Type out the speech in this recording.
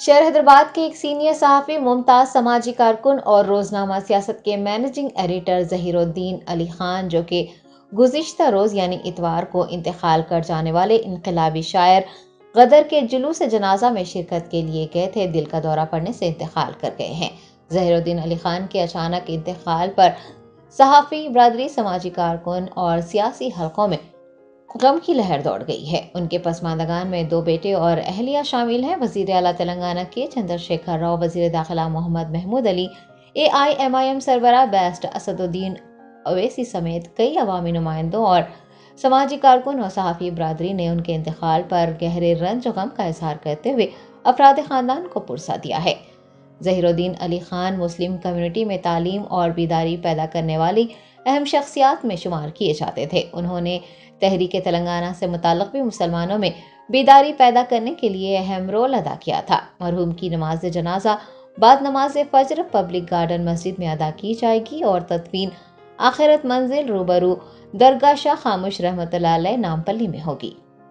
शहर हैदराबाद के एक सीनियर सहाफ़ी मुमताज़ समाजी कारकुन और रोज़नामा सियासत के मैनेजिंग एडिटर जहीरुद्दीन अली खान, जो कि गुज्त रोज़ यानी इतवार को इंतकाल कर जाने वाले इनकलाबी शायर गदर के जुलूस जनाजा में शिरकत के लिए गए थे, दिल का दौरा पड़ने से इंतकाल कर गए हैं। जहीरुद्दीन अली खान के अचानक इंतकाल पर सहाफ़ी, बरदरी, समाजी कारकुन और सियासी हलकों में गम की लहर दौड़ गई है। उनके पसमानदगान में दो बेटे और अहलिया शामिल हैं। वज़ीर अला तेलंगाना के चंद्रशेखर राव वज़ीर दाखिला Mohammed Mahmood Ali, A I M I M सरबरा, बेस्ट असदुद्दीन अवैसी समेत कई अवामी नुमाइंदों और समाजी कारकुन और सहाफ़ी बरदरी ने उनके इंतकाल पर गहरे रंज गम का इजहार करते हुए अफराद ख़ानदान को पुरसा दिया है। जहीरुद्दीन अली खान मुस्लिम कम्युनिटी में तालीम और बेदारी पैदा करने वाली अहम शख्सियात में शुमार किए जाते थे। उन्होंने तहरीक तेलंगाना से मुतल भी मुसलमानों में बेदारी पैदा करने के लिए अहम रोल अदा किया था। मरहूम की नमाज़ जनाजा, बाद नमाज़ फजर, पब्लिक गार्डन मस्जिद में अदा की जाएगी और तदफीन आखिरत मंजिल रूबरू दरगाह शाह खामोश रहमत नामपल्ली में होगी।